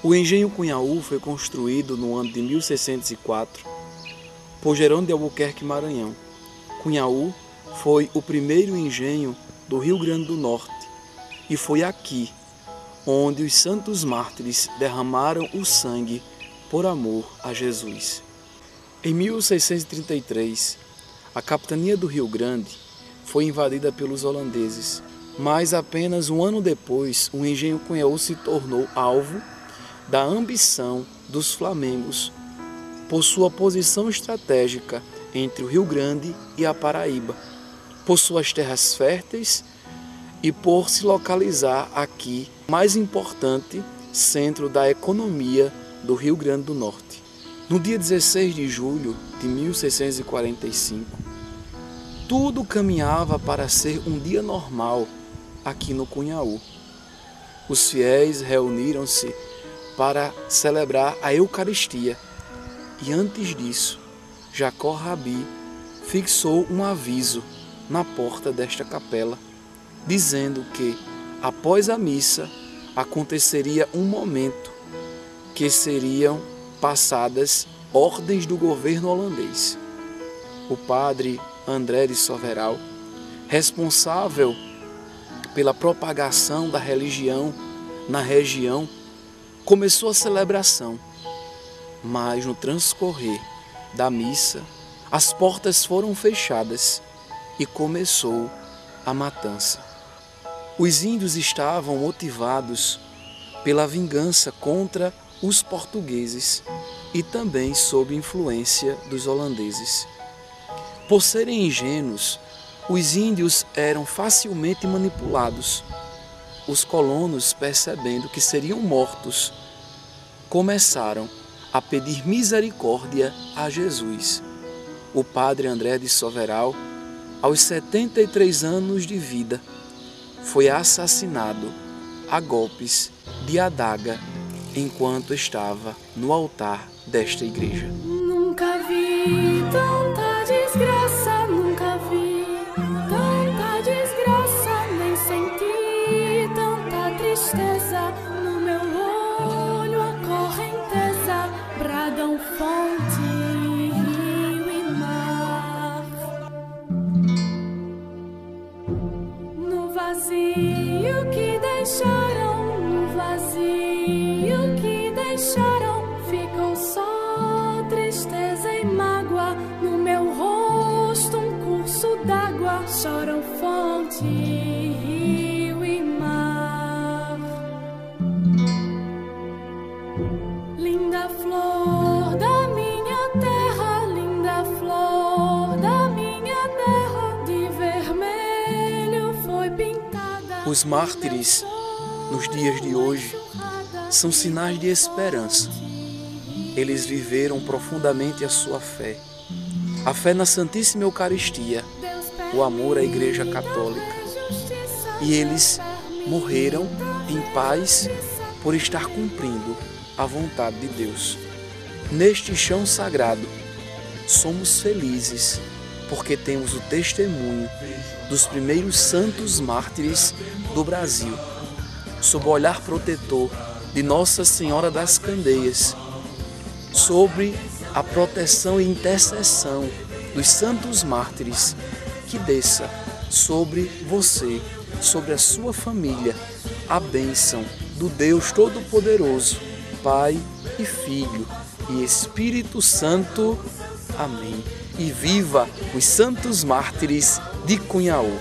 O engenho Cunhaú foi construído no ano de 1604 por Gerão de Albuquerque Maranhão. Cunhaú foi o primeiro engenho do Rio Grande do Norte e foi aqui onde os santos mártires derramaram o sangue por amor a Jesus. Em 1633, a capitania do Rio Grande foi invadida pelos holandeses, mas apenas um ano depois o engenho Cunhaú se tornou alvo da ambição dos flamengos por sua posição estratégica entre o Rio Grande e a Paraíba, por suas terras férteis e por se localizar aqui, mais importante centro da economia do Rio Grande do Norte. No dia 16 de julho de 1645, tudo caminhava para ser um dia normal aqui no Cunhaú. Os fiéis reuniram-se para celebrar a Eucaristia e antes disso, Jacó Rabi fixou um aviso na porta desta capela, dizendo que, após a missa, aconteceria um momento que seriam passadas ordens do governo holandês. O padre André de Soveral, responsável pela propagação da religião na região, começou a celebração mas no transcorrer da missa, as portas foram fechadas e começou a matança. Os índios estavam motivados pela vingança contra os portugueses e também sob influência dos holandeses. Por serem ingênuos, os índios eram facilmente manipulados. Os colonos, percebendo que seriam mortos, começaram a pedir misericórdia a Jesus. O padre André de Soveral, aos 73 anos de vida, foi assassinado a golpes de adaga enquanto estava no altar desta igreja. Vazio que deixaram, no vazio que deixaram, ficou só tristeza e mágoa. No meu rosto, um curso d'água, choram Os mártires, nos dias de hoje, são sinais de esperança. Eles viveram profundamente a sua fé, a fé na Santíssima Eucaristia, o amor à Igreja Católica. E eles morreram em paz por estar cumprindo a vontade de Deus. Neste chão sagrado, somos felizes porque temos o testemunho dos primeiros santos mártires do Brasil, sob o olhar protetor de Nossa Senhora das Candeias, sobre a proteção e intercessão dos santos mártires, que desça sobre você, sobre a sua família, a bênção do Deus Todo-Poderoso, Pai e Filho e Espírito Santo. Amém. E viva os santos mártires de Cunhaú.